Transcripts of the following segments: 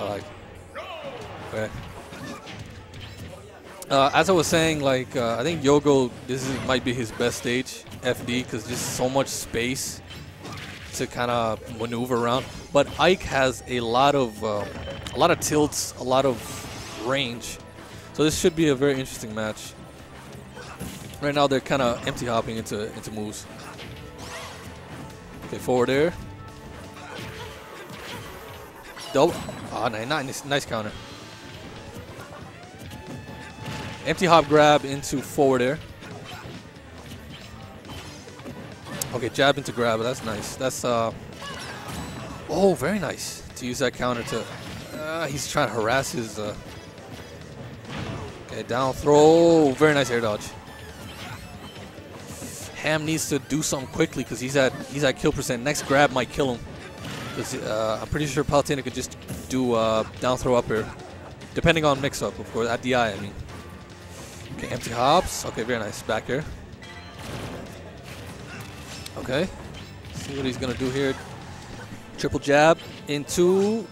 Like. Okay. Uh, as I was saying, like uh, I think Yogo, this is, might be his best stage, FD, because just so much space to kind of maneuver around. But Ike has a lot of uh, a lot of tilts, a lot of range, so this should be a very interesting match. Right now they're kind of empty hopping into into moves. Okay, forward air. Double. Ah, nice, nice, counter. Empty hop grab into forward air. Okay, jab into grab. That's nice. That's uh. Oh, very nice to use that counter to. Uh, he's trying to harass his. Uh, okay, down throw. Very nice air dodge. Ham needs to do something quickly because he's at he's at kill percent. Next grab might kill him. Uh, I'm pretty sure Palutena could just do uh, down throw up air, depending on mix up, of course. At the eye, I mean. Okay, empty hops. Okay, very nice. Back here. Okay. See what he's gonna do here. Triple jab into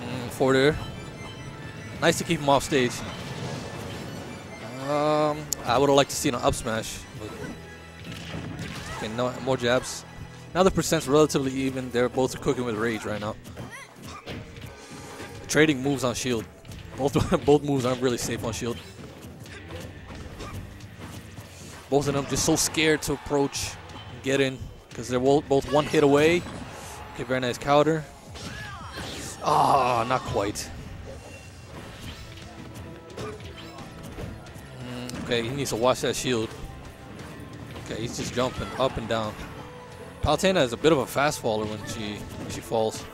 mm, forward air. Nice to keep him off stage. Um, I would have liked to see an up smash. Okay, no more jabs. Now the percent's relatively even. They're both cooking with rage right now. Trading moves on shield. Both both moves aren't really safe on shield. Both of them just so scared to approach and get in because they're both one hit away. Okay, very nice counter. Ah, oh, not quite. Mm, okay, he needs to watch that shield. Okay, he's just jumping up and down. Palutena is a bit of a fast faller when she when she falls.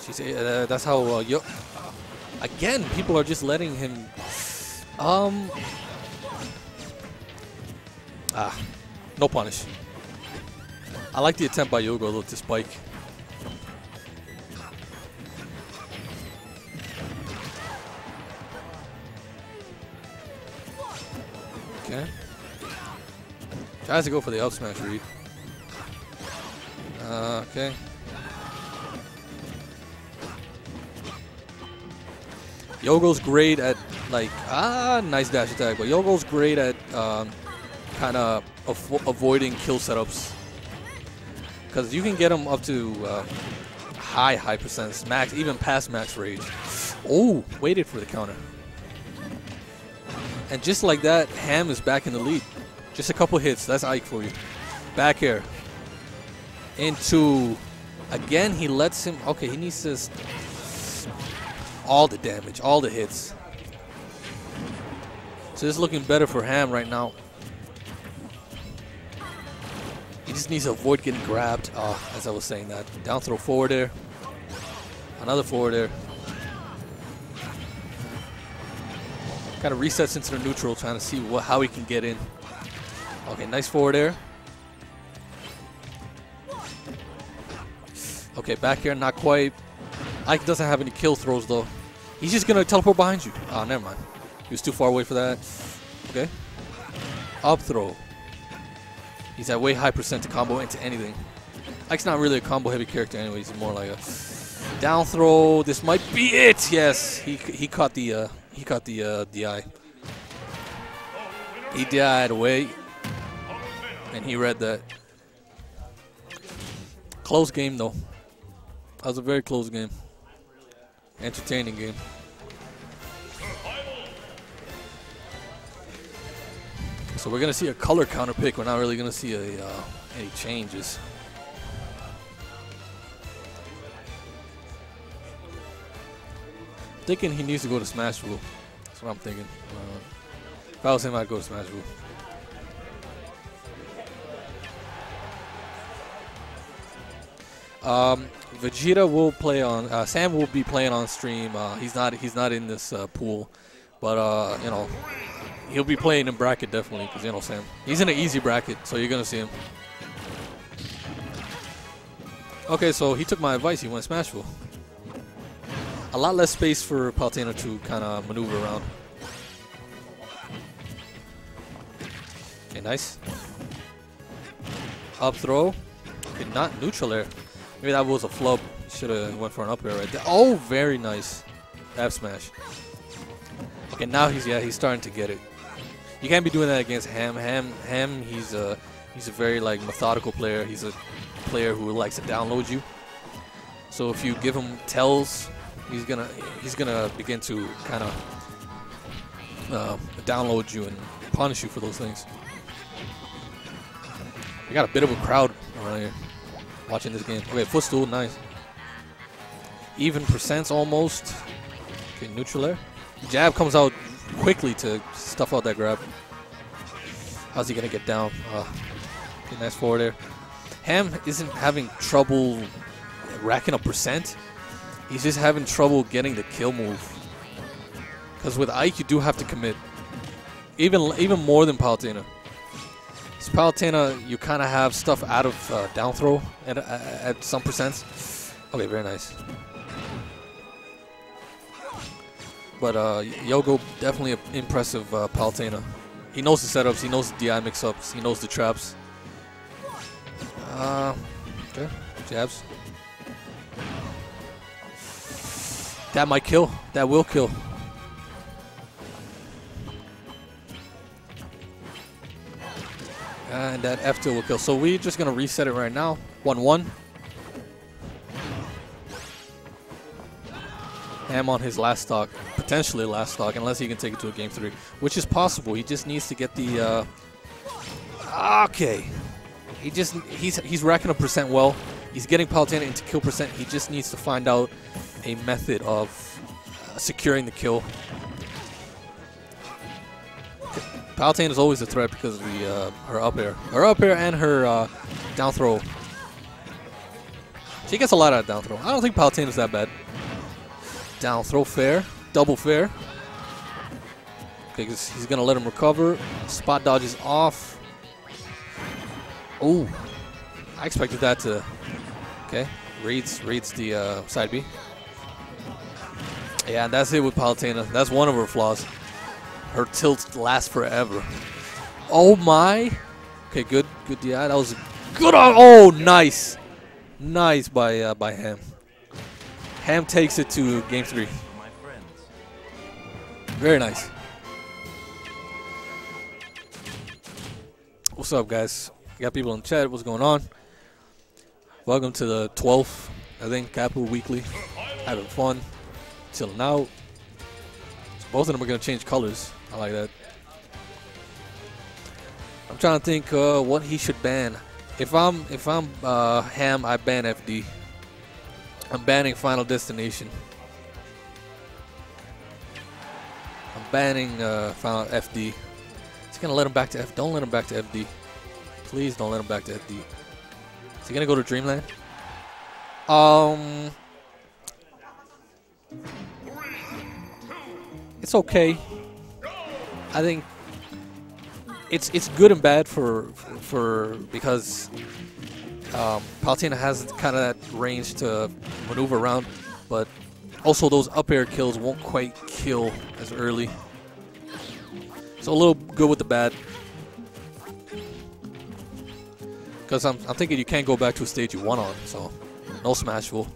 She's uh, that's how uh, yo. Again, people are just letting him. Um. Ah, no punish. I like the attempt by Yogo though to spike. Okay. Tries to go for the up smash read. Uh, okay. Yogo's great at like ah nice dash attack, but Yogo's great at um, kind of avoiding kill setups because you can get him up to uh, high high percents, max even past max rage. Oh, waited for the counter, and just like that, Ham is back in the lead. Just a couple hits, that's Ike for you. Back here into again. He lets him. Okay, he needs to all the damage, all the hits. So it's looking better for Ham right now. He just needs to avoid getting grabbed. Oh, as I was saying that. Down throw forward air. Another forward air. Kind of resets into the neutral, trying to see what, how he can get in. Okay, nice forward air. Okay, back air, not quite. Ike doesn't have any kill throws, though. He's just going to teleport behind you. Oh, never mind. He was too far away for that. Okay. Up throw. He's at way high percent to combo into anything. Ike's not really a combo heavy character anyway. He's more like a down throw. This might be it. Yes, he he caught the uh, he caught the uh, DI. He died away, and he read that. Close game though. That was a very close game. Entertaining game. So we're going to see a color counter pick. We're not really going to see a, uh, any changes. Thinking he needs to go to Smashville. That's what I'm thinking. Uh, if I was him, I'd go to Smashville. Um, Vegeta will play on. Uh, Sam will be playing on stream. Uh, he's not. He's not in this uh, pool, but uh, you know, he'll be playing in bracket definitely because you know Sam. He's in an easy bracket, so you're gonna see him. Okay, so he took my advice. He went Smashville. A lot less space for Palutena to kind of maneuver around. Okay, nice. Up throw. Okay, not neutral air. Maybe that was a flub. Should have went for an up air right there. Oh, very nice. F smash. Okay, now he's yeah he's starting to get it. You can't be doing that against Ham. Ham Ham he's a he's a very like methodical player. He's a player who likes to download you. So if you give him tells, he's gonna he's gonna begin to kind of uh, download you and punish you for those things. We got a bit of a crowd around here watching this game. Okay, footstool, nice. Even percents almost. Okay, neutral air. Jab comes out quickly to stuff out that grab. How's he gonna get down? Uh, okay, nice forward air. Ham isn't having trouble racking up percent. He's just having trouble getting the kill move. Because with Ike, you do have to commit. Even even more than Palutena. Palutena, you kind of have stuff out of uh, down throw at, at some percents. Okay, very nice. But uh, Yogo, definitely impressive uh, Palutena. He knows the setups, he knows the DI mix-ups, he knows the traps. Uh, okay, jabs. That might kill. That will kill. And that F2 will kill. So we're just going to reset it right now. 1-1. Ham on his last stock. Potentially last stock, unless he can take it to a game three. Which is possible. He just needs to get the... Uh, okay. He just... He's, he's racking up percent well. He's getting Palutena into kill percent. He just needs to find out a method of securing the kill. Palutena is always a threat because of the uh, her up air, her up air, and her uh, down throw. She gets a lot out of down throw. I don't think Palutena is that bad. Down throw fair, double fair. Okay, because he's gonna let him recover. Spot dodges off. Oh, I expected that to. Okay, reads reads the uh, side B. Yeah, that's it with Palutena. That's one of her flaws. Her tilt lasts forever. Oh my. Okay, good, good DI. That was good. Oh, nice, nice by uh, by Ham. Ham takes it to game three. Very nice. What's up, guys? got people in chat. What's going on? Welcome to the 12th, I think, Kappa Weekly. Having fun, chilling out. So both of them are going to change colors. I like that. I'm trying to think uh, what he should ban. If I'm if I'm uh, Ham, I ban FD. I'm banning Final Destination. I'm banning uh, Final FD. He's gonna let him back to F. Don't let him back to FD. Please don't let him back to FD. Is he gonna go to Dreamland? Um, it's okay. I think it's it's good and bad for for, because um, Palutena has kind of that range to maneuver around, but also those up air kills won't quite kill as early. So a little good with the bad. Because I'm, I'm thinking you can't go back to a stage you won on, so no Smashville.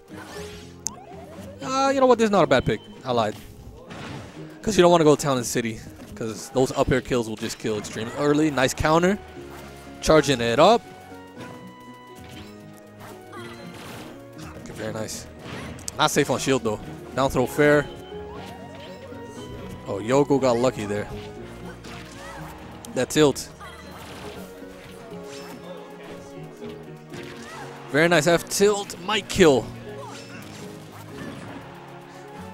Uh, you know what? This is not a bad pick. I lied. Because you don't want to go town and city. Because those up air kills will just kill extremely early. Nice counter. Charging it up. Okay, very nice. Not safe on shield though. Down throw fair. Oh, Yogo got lucky there. That tilt. Very nice F tilt. Might kill.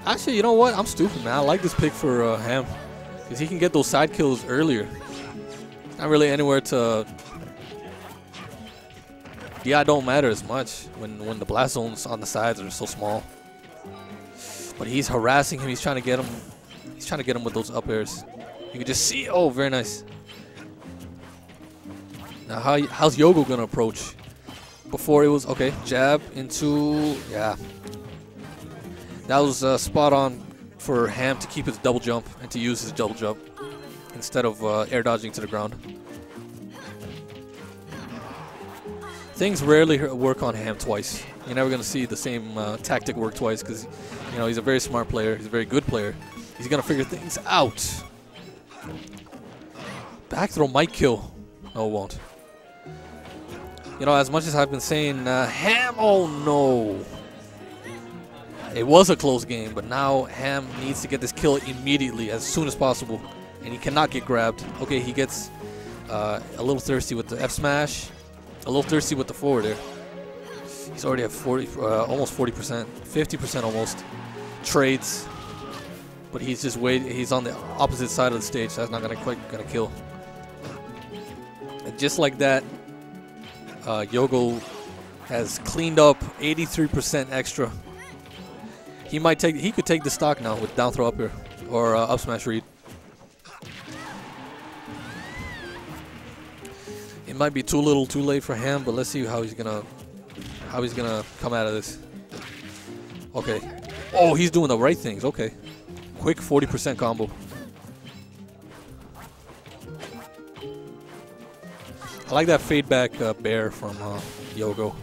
Actually, you know what? I'm stupid, man. I like this pick for uh, Ham. Because he can get those side kills earlier. Not really anywhere to... Yeah, don't matter as much when, when the blast zones on the sides are so small. But he's harassing him. He's trying to get him. He's trying to get him with those up airs. You can just see. Oh, very nice. Now, how, how's Yogo going to approach? Before it was, okay, jab into, yeah, that was uh, spot on for Ham to keep his double jump and to use his double jump instead of uh, air dodging to the ground. things rarely work on Ham twice. You're never going to see the same uh, tactic work twice because, you know, he's a very smart player. He's a very good player. He's going to figure things out. Back throw might kill. No, it won't. You know, as much as I've been saying, uh, Ham, oh no. It was a close game, but now Ham needs to get this kill immediately, as soon as possible. And he cannot get grabbed. Okay, he gets uh, a little thirsty with the F smash, a little thirsty with the forward air. He's already at 40, uh, almost 40%, 50% almost. Trades, but he's just wait. He's on the opposite side of the stage. So that's not gonna quite gonna kill. And just like that, uh, Yogo has cleaned up 83% extra. He might take. He could take the stock now with down throw up air or uh, up smash read. It might be too little, too late for him, but let's see how he's gonna how he's gonna come out of this. Okay. Oh, he's doing the right things. Okay. Quick 40% combo. I like that fade back uh, bear from uh, Yogo.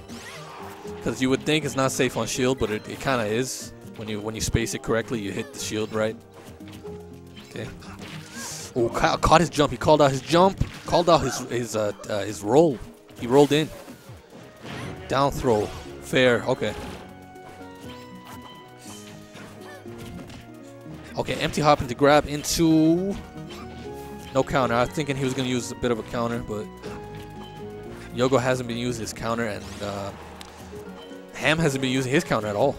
Because you would think it's not safe on shield, but it, it kind of is. When you when you space it correctly, you hit the shield right. Okay. Oh, ca caught his jump. He called out his jump. Called out his his uh, uh, his roll. He rolled in. Down throw. Fair. Okay. Okay, empty hopping to grab into. No counter. I was thinking he was going to use a bit of a counter, but Yogo hasn't been using his counter, and uh, Ham hasn't been using his counter at all.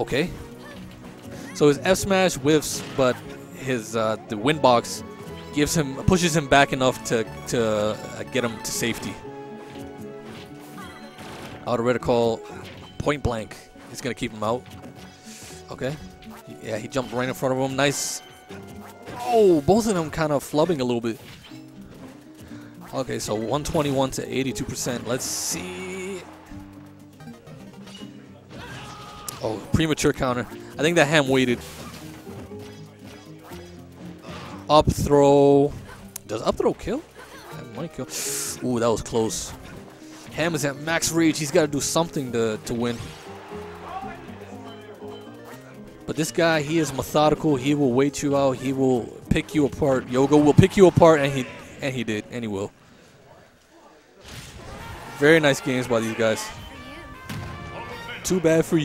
Okay. So his F smash whiffs, but his uh, the wind box gives him pushes him back enough to to uh, get him to safety. Auto reticle, point blank. He's gonna keep him out. Okay. Yeah, he jumped right in front of him. Nice. Oh, both of them kind of flubbing a little bit. Okay, so 121 to 82%. Let's see. Oh, premature counter. I think that ham waited. Up throw. Does up throw kill? That might kill. Ooh, that was close. Ham is at max rage. He's got to do something to, to win. But this guy, he is methodical. He will wait you out. He will pick you apart. Yogo will pick you apart, and he and he did, and he will. Very nice games by these guys. Too bad for you.